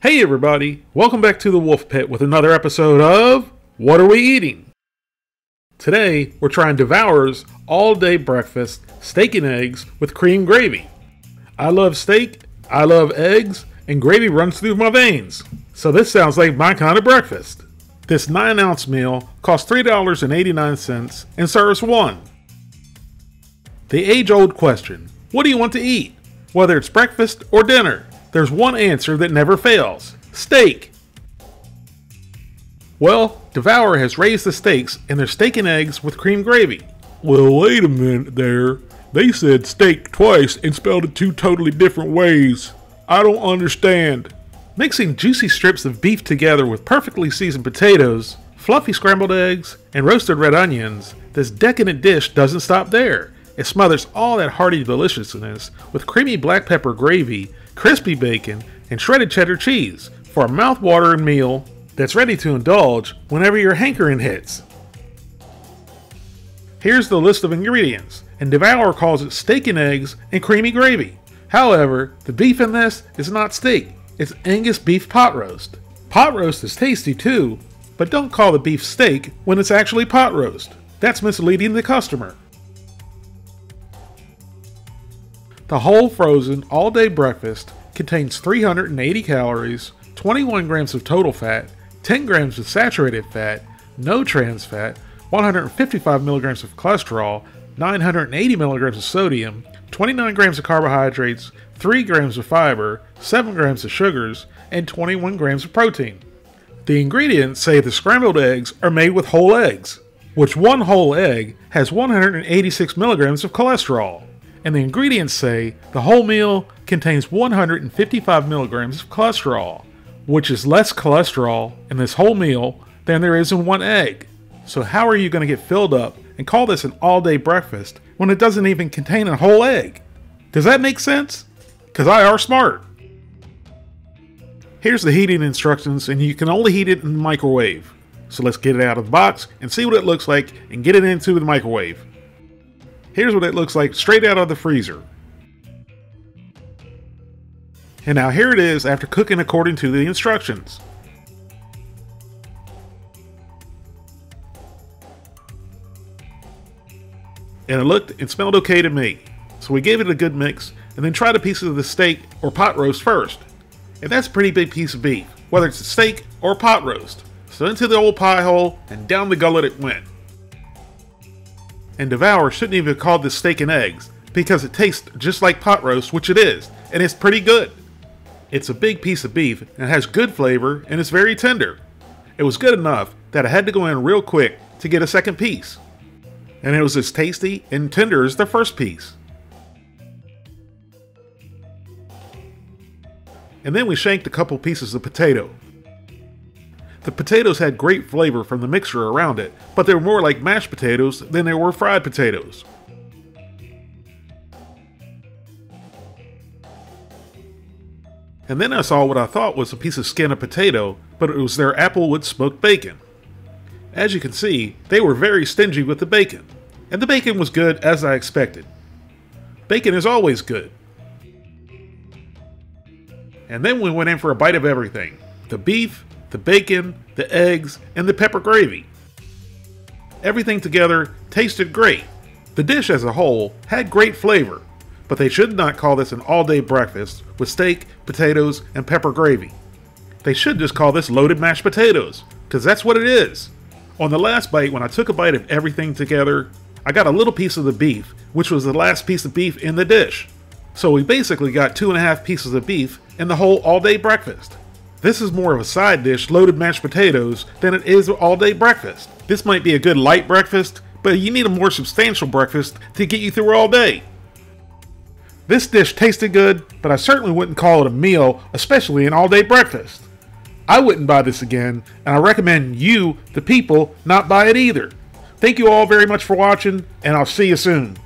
Hey everybody, welcome back to the Wolfe Pit with another episode of What Are We Eating? Today, we're trying Devour's all day breakfast steak and eggs with cream gravy. I love steak, I love eggs, and gravy runs through my veins. So this sounds like my kind of breakfast. This 9 ounce meal costs $3.89 and serves one. The age old question what do you want to eat? Whether it's breakfast or dinner, there's one answer that never fails steak. Well, Devour has raised the stakes in their steak and eggs with cream gravy. Well, wait a minute there. They said steak twice and spelled it two totally different ways. I don't understand. Mixing juicy strips of beef together with perfectly seasoned potatoes, fluffy scrambled eggs, and roasted red onions, this decadent dish doesn't stop there. It smothers all that hearty deliciousness with creamy black pepper gravy, crispy bacon, and shredded cheddar cheese for a mouth-watering meal that's ready to indulge whenever your hankering hits. Here's the list of ingredients, and Devour calls it steak and eggs and creamy gravy. However, the beef in this is not steak, it's Angus beef pot roast. Pot roast is tasty too, but don't call the beef steak when it's actually pot roast. That's misleading the customer. The whole frozen all day breakfast contains 380 calories, 21 grams of total fat, 10 grams of saturated fat, no trans fat, 155 milligrams of cholesterol, 980 milligrams of sodium, 29 grams of carbohydrates, 3 grams of fiber, 7 grams of sugars, and 21 grams of protein. The ingredients say the scrambled eggs are made with whole eggs, which one whole egg has 186 milligrams of cholesterol and the ingredients say the whole meal contains 155 milligrams of cholesterol, which is less cholesterol in this whole meal than there is in one egg. So, how are you going to get filled up and call this an all day breakfast when it doesn't even contain a whole egg? Does that make sense? Because I are smart. Here's the heating instructions, and you can only heat it in the microwave. So let's get it out of the box and see what it looks like and get it into the microwave. Here's what it looks like straight out of the freezer. And now here it is after cooking according to the instructions. And it looked and smelled okay to me. So we gave it a good mix and then tried a piece of the steak or pot roast first. And that's a pretty big piece of beef, whether it's a steak or pot roast. So into the old pie hole and down the gullet it went and Devour shouldn't even called this steak and eggs, because it tastes just like pot roast, which it is, and it's pretty good. It's a big piece of beef, and has good flavor, and it's very tender. It was good enough that I had to go in real quick to get a second piece. And it was as tasty and tender as the first piece. And then we shanked a couple pieces of potato. The potatoes had great flavor from the mixture around it, but they were more like mashed potatoes than they were fried potatoes. And then I saw what I thought was a piece of skin of potato, but it was their applewood smoked bacon. As you can see, they were very stingy with the bacon, and the bacon was good as I expected. Bacon is always good. And then we went in for a bite of everything the beef, the bacon, the eggs, and the pepper gravy. Everything together tasted great. The dish as a whole had great flavor, but they should not call this an all day breakfast with steak, potatoes, and pepper gravy. They should just call this loaded mashed potatoes, because that's what it is. On the last bite, when I took a bite of everything together, I got a little piece of the beef, which was the last piece of beef in the dish. So we basically got two and a half pieces of beef in the whole all day breakfast. This is more of a side dish, loaded mashed potatoes, than it is all day breakfast. This might be a good light breakfast, but you need a more substantial breakfast to get you through all day. This dish tasted good, but I certainly wouldn't call it a meal, especially an all day breakfast. I wouldn't buy this again, and I recommend you, the people, not buy it either. Thank you all very much for watching, and I'll see you soon.